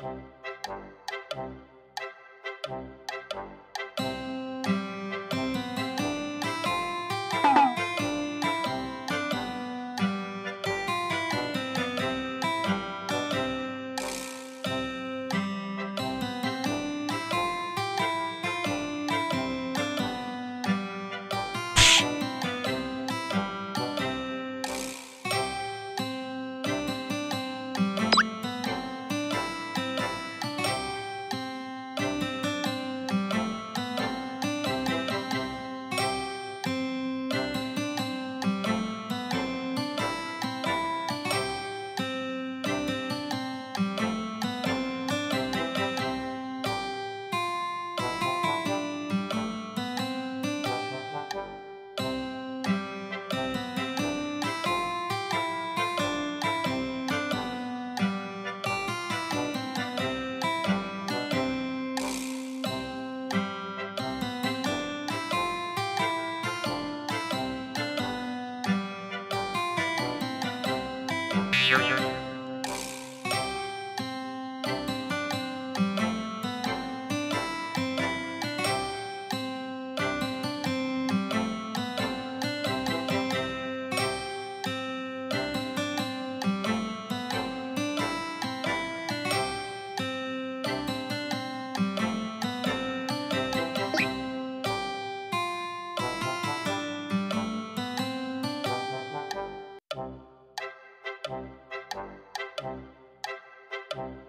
Thank you. you, you, you. Thank you